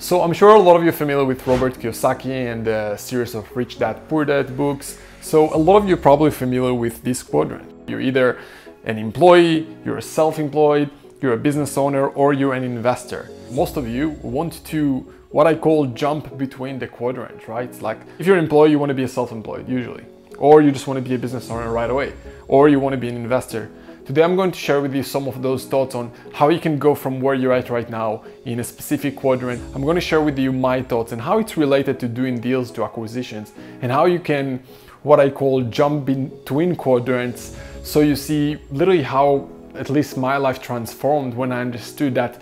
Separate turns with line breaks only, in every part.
So I'm sure a lot of you are familiar with Robert Kiyosaki and the series of Rich Dad Poor Dad books. So a lot of you are probably familiar with this quadrant. You're either an employee, you're a self-employed, you're a business owner, or you're an investor. Most of you want to what I call jump between the quadrants, right? It's like if you're an employee, you want to be a self-employed usually, or you just want to be a business owner right away, or you want to be an investor. Today I'm going to share with you some of those thoughts on how you can go from where you're at right now in a specific quadrant. I'm going to share with you my thoughts and how it's related to doing deals to acquisitions and how you can what I call jump between quadrants so you see literally how at least my life transformed when I understood that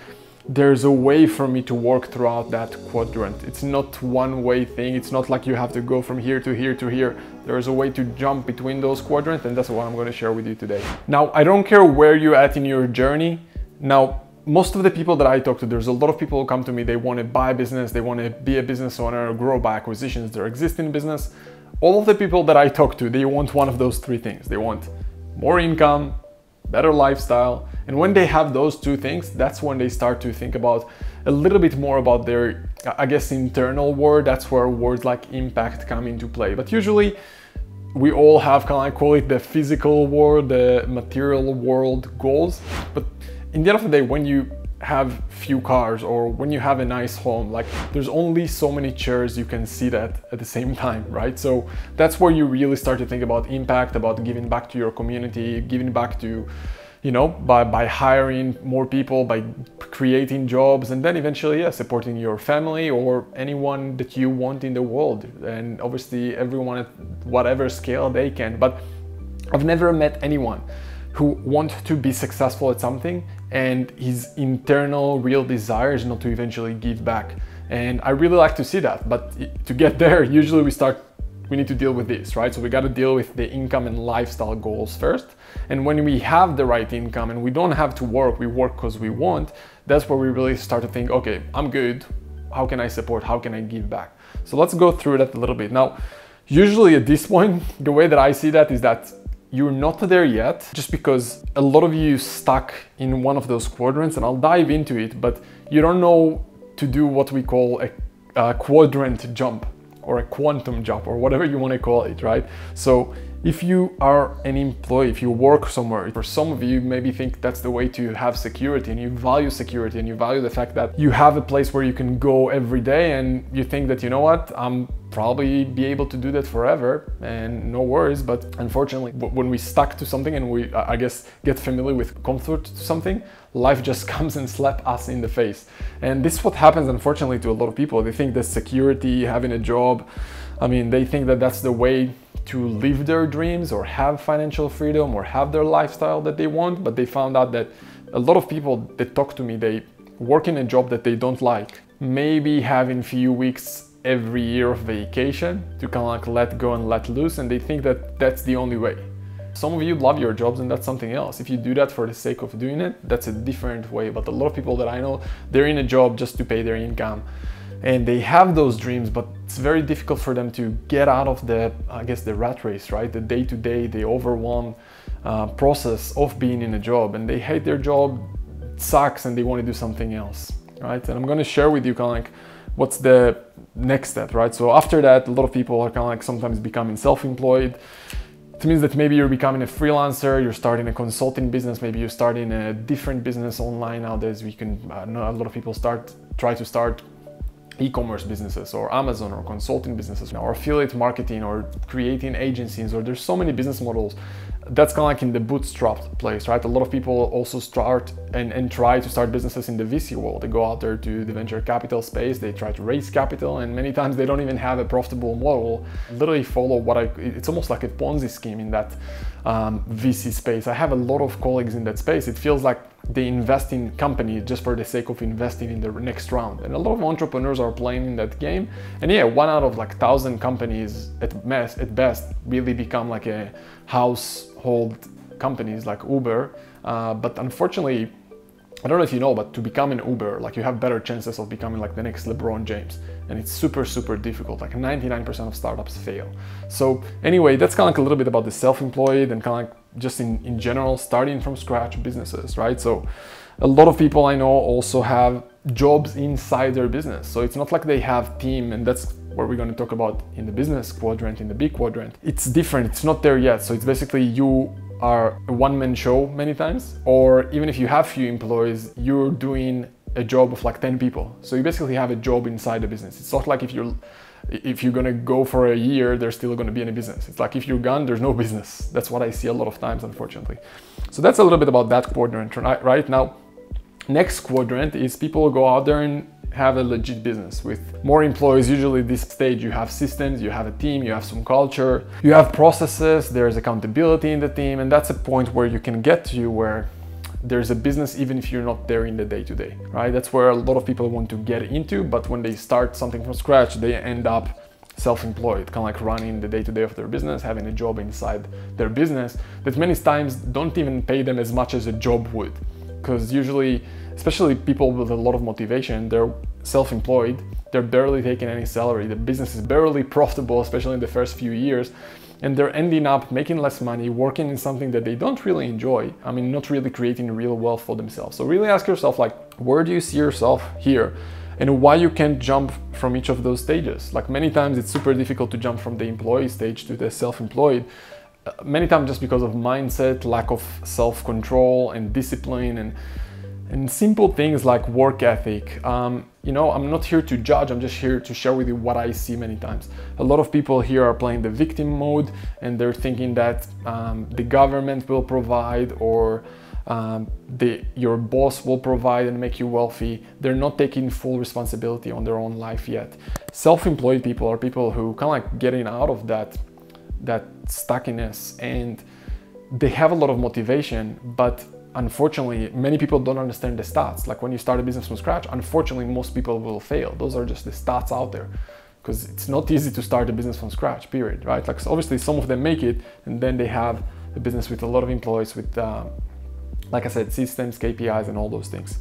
there's a way for me to work throughout that quadrant. It's not one way thing. It's not like you have to go from here to here to here. There's a way to jump between those quadrants and that's what I'm going to share with you today. Now, I don't care where you're at in your journey. Now, most of the people that I talk to, there's a lot of people who come to me, they want to buy a business, they want to be a business owner, grow by acquisitions, their existing business. All of the people that I talk to, they want one of those three things. They want more income, better lifestyle. And when they have those two things, that's when they start to think about a little bit more about their, I guess, internal world. That's where words like impact come into play. But usually, we all have kind of like call it the physical world, the material world goals. But in the end of the day, when you have few cars or when you have a nice home like there's only so many chairs you can sit at at the same time right? So that's where you really start to think about impact about giving back to your community giving back to you know by, by hiring more people by creating jobs and then eventually yeah supporting your family or anyone that you want in the world. And obviously everyone at whatever scale they can. But i've never met anyone who want to be successful at something and his internal real desires not to eventually give back. And I really like to see that, but to get there, usually we start we need to deal with this, right? So we got to deal with the income and lifestyle goals first. And when we have the right income and we don't have to work, we work because we want, that's where we really start to think, okay, I'm good. How can I support? How can I give back? So let's go through that a little bit. Now, usually at this point, the way that I see that is that you're not there yet just because a lot of you stuck in one of those quadrants and I'll dive into it, but you don't know to do what we call a, a quadrant jump or a quantum jump or whatever you want to call it, right? So if you are an employee, if you work somewhere, for some of you maybe think that's the way to have security and you value security and you value the fact that you have a place where you can go every day and you think that, you know what, I'm probably be able to do that forever and no worries. But unfortunately, when we stuck to something and we, I guess, get familiar with comfort to something, life just comes and slap us in the face. And this is what happens, unfortunately, to a lot of people. They think that security, having a job, I mean, they think that that's the way to live their dreams or have financial freedom or have their lifestyle that they want, but they found out that a lot of people that talk to me, they work in a job that they don't like, maybe having few weeks every year of vacation to kind of like let go and let loose, and they think that that's the only way. Some of you love your jobs and that's something else. If you do that for the sake of doing it, that's a different way. But a lot of people that I know, they're in a job just to pay their income and they have those dreams but it's very difficult for them to get out of the i guess the rat race right? The day to day the overwhelm uh, process of being in a job. And they hate their job sucks and they want to do something else right? And i'm going to share with you kind of like what's the next step right? So after that a lot of people are kind of like sometimes becoming self-employed. It means that maybe you're becoming a freelancer, you're starting a consulting business, maybe you're starting a different business online nowadays. We can, I know a lot of people start, try to start e-commerce businesses or Amazon or consulting businesses or affiliate marketing or creating agencies or there's so many business models that's kind of like in the bootstrapped place, right? A lot of people also start and, and try to start businesses in the VC world. They go out there to the venture capital space, they try to raise capital, and many times they don't even have a profitable model. Literally follow what I, it's almost like a Ponzi scheme in that um, VC space. I have a lot of colleagues in that space. It feels like they invest in companies just for the sake of investing in the next round. And a lot of entrepreneurs are playing in that game. And yeah, one out of like thousand companies at best, at best really become like a household companies like Uber. Uh, but unfortunately, I don't know if you know, but to become an Uber, like you have better chances of becoming like the next LeBron James. And it's super, super difficult. Like 99% of startups fail. So anyway, that's kind of like a little bit about the self-employed and kind of like just in, in general, starting from scratch businesses, right? So a lot of people I know also have jobs inside their business. So it's not like they have team and that's what we're going to talk about in the business quadrant, in the B quadrant. It's different. It's not there yet. So it's basically you are a one-man show many times, or even if you have few employees, you're doing a job of like 10 people. So you basically have a job inside the business. It's not like if you're if you're gonna go for a year, there's still gonna be any business. It's like if you're gone, there's no business. That's what I see a lot of times, unfortunately. So that's a little bit about that quadrant, right? Now, next quadrant is people go out there and have a legit business with more employees. Usually this stage you have systems, you have a team, you have some culture, you have processes, there's accountability in the team, and that's a point where you can get to where there's a business even if you're not there in the day to day, right? That's where a lot of people want to get into, but when they start something from scratch, they end up self-employed, kind of like running the day-to-day of their business, having a job inside their business that many times don't even pay them as much as a job would. Because usually, especially people with a lot of motivation, they're self-employed, they're barely taking any salary, the business is barely profitable, especially in the first few years and they're ending up making less money, working in something that they don't really enjoy. I mean, not really creating real wealth for themselves. So really ask yourself like, where do you see yourself here? And why you can't jump from each of those stages. Like many times it's super difficult to jump from the employee stage to the self-employed. Uh, many times just because of mindset, lack of self-control and discipline and and simple things like work ethic. Um, you know, I'm not here to judge, I'm just here to share with you what I see many times. A lot of people here are playing the victim mode and they're thinking that um, the government will provide or um, the, your boss will provide and make you wealthy. They're not taking full responsibility on their own life yet. Self-employed people are people who kind of like getting out of that, that stuckiness and they have a lot of motivation, but unfortunately, many people don't understand the stats. Like when you start a business from scratch, unfortunately, most people will fail. Those are just the stats out there because it's not easy to start a business from scratch, period, right? Like so obviously some of them make it and then they have a business with a lot of employees with, um, like I said, systems, KPIs and all those things.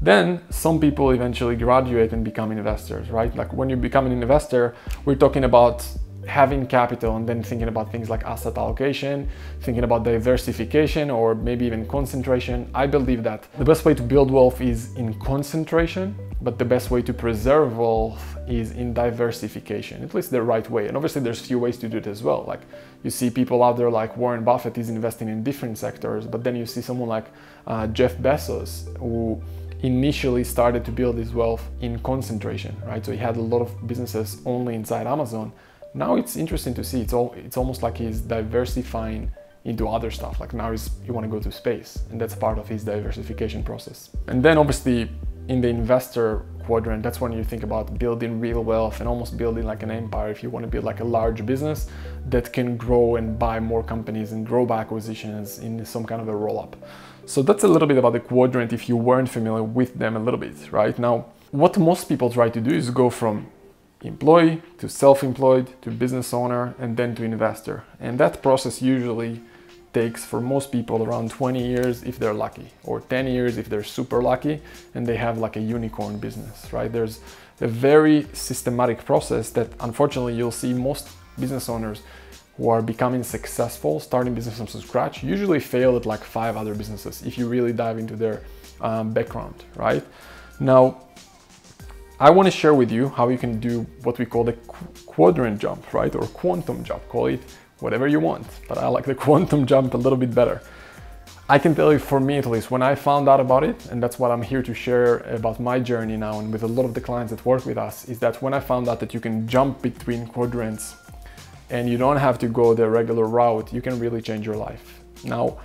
Then some people eventually graduate and become investors, right? Like when you become an investor, we're talking about having capital and then thinking about things like asset allocation, thinking about diversification or maybe even concentration. I believe that the best way to build wealth is in concentration, but the best way to preserve wealth is in diversification, at least the right way. And obviously there's few ways to do it as well. Like you see people out there like Warren Buffett is investing in different sectors, but then you see someone like uh, Jeff Bezos who initially started to build his wealth in concentration, right? So he had a lot of businesses only inside Amazon now it's interesting to see. It's all it's almost like he's diversifying into other stuff. Like now he's you want to go to space, and that's part of his diversification process. And then obviously in the investor quadrant, that's when you think about building real wealth and almost building like an empire. If you want to build like a large business that can grow and buy more companies and grow by acquisitions in some kind of a roll up. So that's a little bit about the quadrant if you weren't familiar with them a little bit, right? Now, what most people try to do is go from employee to self-employed to business owner and then to investor. And that process usually takes for most people around 20 years if they're lucky or 10 years if they're super lucky and they have like a unicorn business, right? There's a very systematic process that unfortunately you'll see most business owners who are becoming successful, starting business from scratch, usually fail at like five other businesses if you really dive into their um, background, right? Now, I want to share with you how you can do what we call the quadrant jump, right? Or quantum jump, call it whatever you want. But I like the quantum jump a little bit better. I can tell you for me at least, when I found out about it, and that's what I'm here to share about my journey now and with a lot of the clients that work with us, is that when I found out that you can jump between quadrants and you don't have to go the regular route, you can really change your life. Now,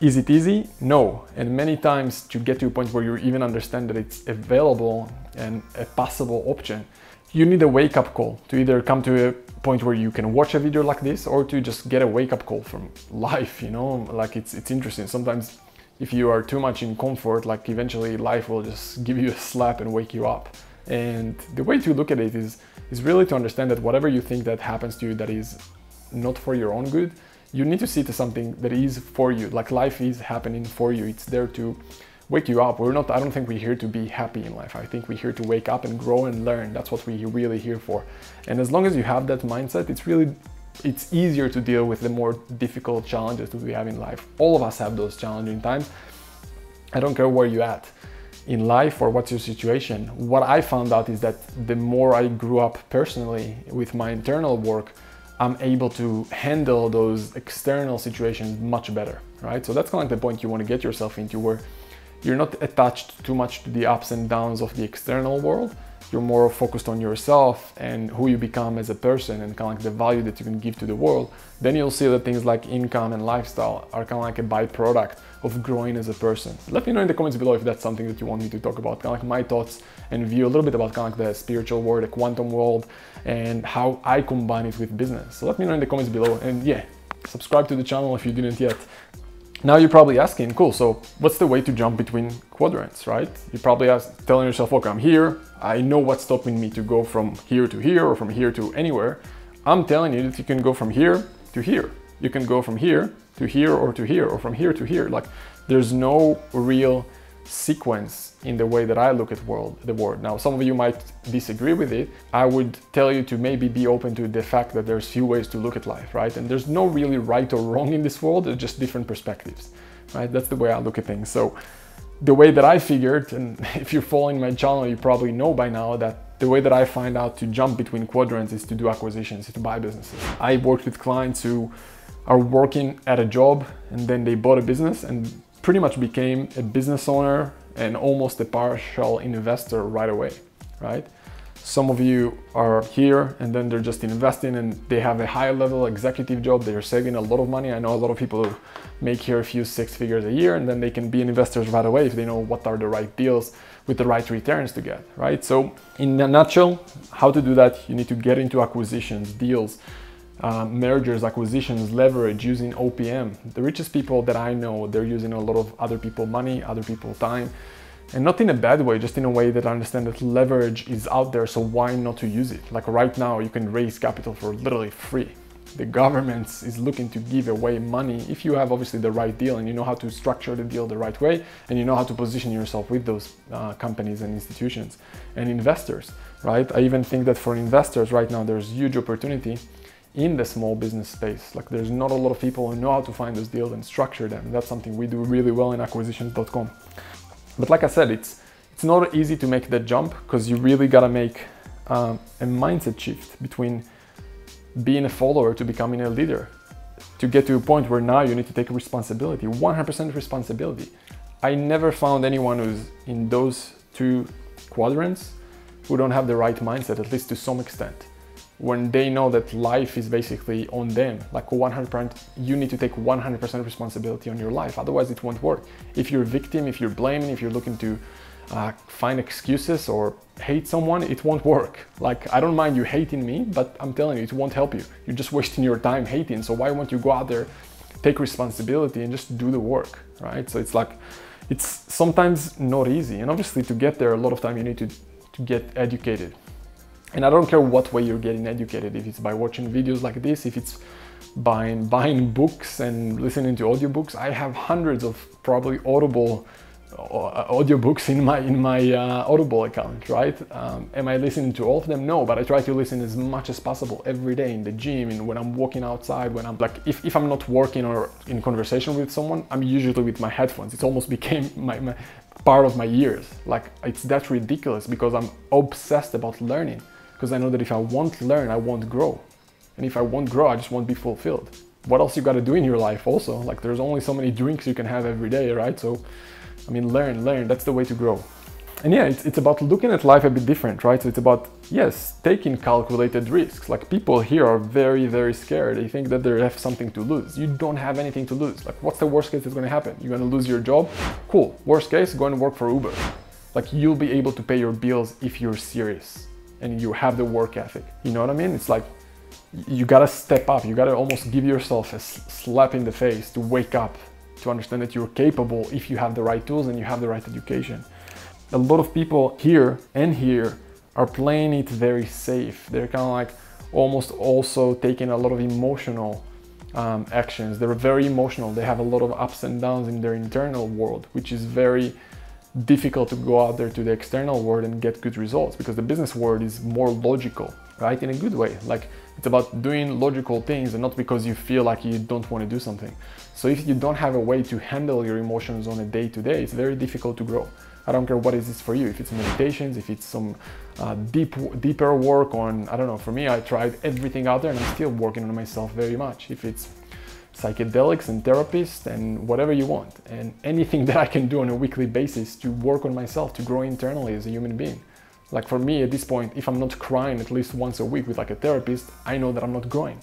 is it easy? No. And many times to get to a point where you even understand that it's available and a possible option, you need a wake up call to either come to a point where you can watch a video like this or to just get a wake up call from life, you know, like it's, it's interesting. Sometimes if you are too much in comfort, like eventually life will just give you a slap and wake you up. And the way to look at it is, is really to understand that whatever you think that happens to you that is not for your own good, you need to see it as something that is for you. Like life is happening for you. It's there to wake you up. We're not, I don't think we're here to be happy in life. I think we're here to wake up and grow and learn. That's what we're really here for. And as long as you have that mindset, it's really, it's easier to deal with the more difficult challenges that we have in life. All of us have those challenging times. I don't care where you're at in life or what's your situation. What I found out is that the more I grew up personally with my internal work, I'm able to handle those external situations much better, right? So that's kind of like the point you want to get yourself into where you're not attached too much to the ups and downs of the external world. You're more focused on yourself and who you become as a person and kind of like the value that you can give to the world. Then you'll see that things like income and lifestyle are kind of like a byproduct of growing as a person. Let me know in the comments below if that's something that you want me to talk about, kind of like my thoughts and view a little bit about kind of like the spiritual world, the quantum world, and how I combine it with business. So let me know in the comments below. And yeah, subscribe to the channel if you didn't yet. Now you're probably asking, cool, so what's the way to jump between quadrants, right? You're probably ask, telling yourself, okay, I'm here, I know what's stopping me to go from here to here or from here to anywhere. I'm telling you that you can go from here to here. You can go from here to here or to here or from here to here. Like there's no real sequence in the way that I look at world the world. Now, some of you might disagree with it. I would tell you to maybe be open to the fact that there's few ways to look at life, right? And there's no really right or wrong in this world. There's just different perspectives, right? That's the way I look at things. So the way that I figured, and if you're following my channel, you probably know by now that the way that I find out to jump between quadrants is to do acquisitions, to buy businesses. I worked with clients who are working at a job and then they bought a business and pretty much became a business owner and almost a partial investor right away, right? Some of you are here and then they're just investing and they have a high level executive job. They're saving a lot of money. I know a lot of people make here a few six figures a year and then they can be investors right away if they know what are the right deals with the right returns to get, right? So in a nutshell, how to do that, you need to get into acquisitions, deals, uh, mergers, acquisitions, leverage using OPM. The richest people that I know, they're using a lot of other people money, other people time, and not in a bad way, just in a way that I understand that leverage is out there, so why not to use it? Like right now, you can raise capital for literally free. The government is looking to give away money if you have obviously the right deal and you know how to structure the deal the right way and you know how to position yourself with those uh, companies and institutions and investors, right? I even think that for investors right now, there's huge opportunity in the small business space. Like there's not a lot of people who know how to find those deals and structure them. That's something we do really well in acquisitions.com. But like I said, it's it's not easy to make that jump because you really gotta make um, a mindset shift between being a follower to becoming a leader. To get to a point where now you need to take responsibility 100% responsibility. I never found anyone who's in those two quadrants who don't have the right mindset at least to some extent when they know that life is basically on them. Like 100% you need to take 100% responsibility on your life otherwise it won't work. If you're a victim if you're blaming if you're looking to uh, find excuses or hate someone it won't work. Like i don't mind you hating me but i'm telling you it won't help you. You're just wasting your time hating so why won't you go out there take responsibility and just do the work right? So it's like it's sometimes not easy and obviously to get there a lot of time you need to to get educated and I don't care what way you're getting educated, if it's by watching videos like this, if it's buying, buying books and listening to audiobooks. I have hundreds of probably Audible uh, audiobooks in my in my uh, Audible account, right? Um, am I listening to all of them? No, but I try to listen as much as possible every day in the gym and when I'm walking outside. When I'm like, if, if I'm not working or in conversation with someone, I'm usually with my headphones. It's almost became my, my part of my ears. Like it's that ridiculous because I'm obsessed about learning because I know that if I won't learn, I won't grow. And if I won't grow, I just won't be fulfilled. What else you got to do in your life also? Like there's only so many drinks you can have every day, right? So, I mean, learn, learn, that's the way to grow. And yeah, it's, it's about looking at life a bit different, right? So it's about, yes, taking calculated risks. Like people here are very, very scared. They think that they have something to lose. You don't have anything to lose. Like what's the worst case that's gonna happen? You're gonna lose your job? Cool. Worst case, go and work for Uber. Like you'll be able to pay your bills if you're serious and you have the work ethic. You know what I mean? It's like you gotta step up. You gotta almost give yourself a slap in the face to wake up, to understand that you're capable if you have the right tools and you have the right education. A lot of people here and here are playing it very safe. They're kind of like almost also taking a lot of emotional um, actions. They're very emotional. They have a lot of ups and downs in their internal world, which is very difficult to go out there to the external world and get good results because the business world is more logical, right? In a good way. Like it's about doing logical things and not because you feel like you don't want to do something. So if you don't have a way to handle your emotions on a day to day, it's very difficult to grow. I don't care what is this for you. If it's meditations, if it's some uh, deep, deeper work on, I don't know. For me, I tried everything out there, and I'm still working on myself very much. If it's psychedelics and therapists and whatever you want, and anything that I can do on a weekly basis to work on myself, to grow internally as a human being. Like for me at this point, if I'm not crying at least once a week with like a therapist, I know that I'm not growing.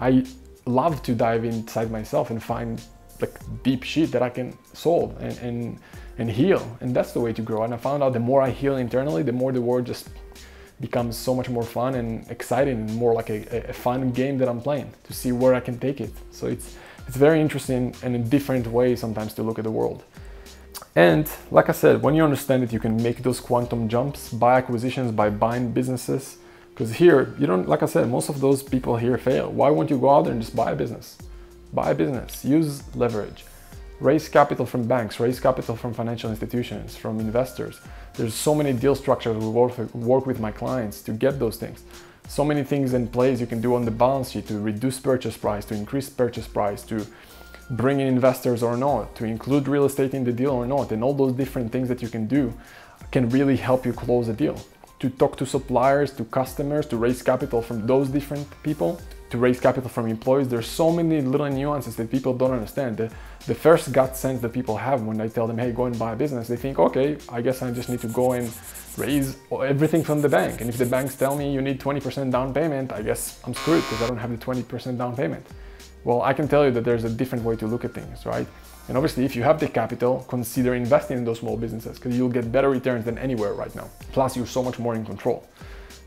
I love to dive inside myself and find like deep shit that I can solve and, and and heal. And that's the way to grow. And I found out the more I heal internally, the more the world just becomes so much more fun and exciting and more like a, a fun game that I'm playing to see where I can take it. So it's it's very interesting and a different way sometimes to look at the world. And like I said, when you understand it, you can make those quantum jumps, by acquisitions, by buying businesses. Because here, you don't, like I said, most of those people here fail. Why won't you go out there and just buy a business? Buy a business, use leverage raise capital from banks, raise capital from financial institutions, from investors. There's so many deal structures we work, work with my clients to get those things. So many things in place you can do on the balance sheet to reduce purchase price, to increase purchase price, to bring in investors or not, to include real estate in the deal or not, and all those different things that you can do can really help you close a deal. To talk to suppliers, to customers, to raise capital from those different people, to raise capital from employees. There's so many little nuances that people don't understand. The, the first gut sense that people have when I tell them, hey, go and buy a business, they think, okay, I guess I just need to go and raise everything from the bank. And if the banks tell me you need 20% down payment, I guess I'm screwed because I don't have the 20% down payment. Well, I can tell you that there's a different way to look at things, right? And obviously, if you have the capital, consider investing in those small businesses because you'll get better returns than anywhere right now. Plus, you're so much more in control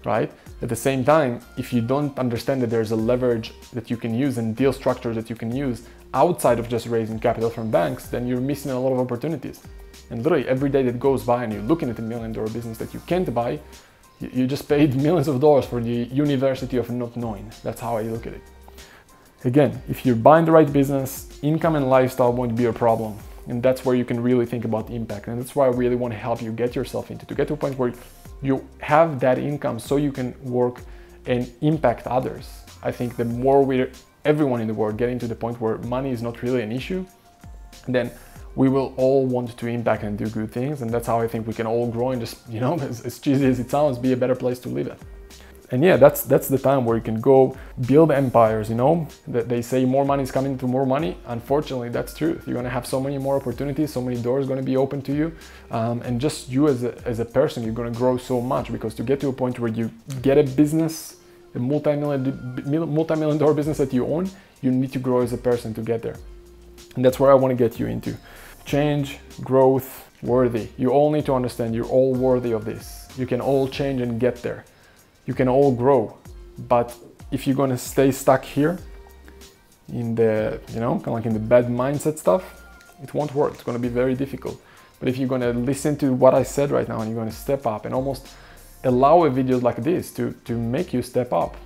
right? At the same time, if you don't understand that there's a leverage that you can use and deal structures that you can use outside of just raising capital from banks, then you're missing a lot of opportunities. And literally every day that goes by and you're looking at a million dollar business that you can't buy, you just paid millions of dollars for the university of not knowing. That's how I look at it. Again, if you're buying the right business, income and lifestyle won't be a problem. And that's where you can really think about impact. And that's why I really want to help you get yourself into to get to a point where you have that income so you can work and impact others. I think the more we're everyone in the world getting to the point where money is not really an issue, then we will all want to impact and do good things. And that's how I think we can all grow and just, you know, as, as cheesy as it sounds, be a better place to live at and yeah that's that's the time where you can go build empires you know? That they say more money is coming to more money. Unfortunately that's true you're going to have so many more opportunities so many doors going to be open to you. Um, and just you as a, as a person you're going to grow so much because to get to a point where you get a business a multi-million multi-million dollar business that you own you need to grow as a person to get there. And that's where i want to get you into. Change growth worthy. You all need to understand you're all worthy of this. You can all change and get there you can all grow. But if you're gonna stay stuck here in the, you know, kind of like in the bad mindset stuff, it won't work. It's gonna be very difficult. But if you're gonna listen to what I said right now and you're gonna step up and almost allow a video like this to, to make you step up,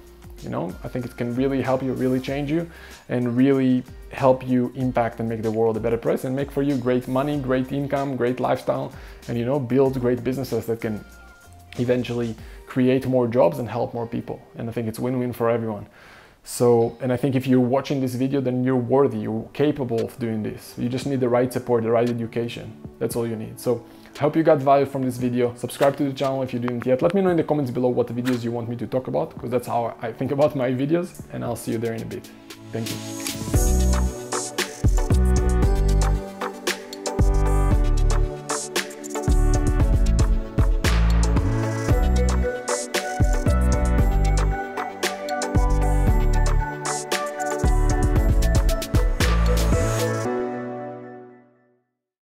you know, I think it can really help you, really change you and really help you impact and make the world a better place and make for you great money, great income, great lifestyle, and you know, build great businesses that can eventually create more jobs and help more people. And I think it's win-win for everyone. So, and I think if you're watching this video, then you're worthy, you're capable of doing this. You just need the right support, the right education. That's all you need. So I hope you got value from this video. Subscribe to the channel if you didn't yet. Let me know in the comments below what videos you want me to talk about, because that's how I think about my videos, and I'll see you there in a bit. Thank you.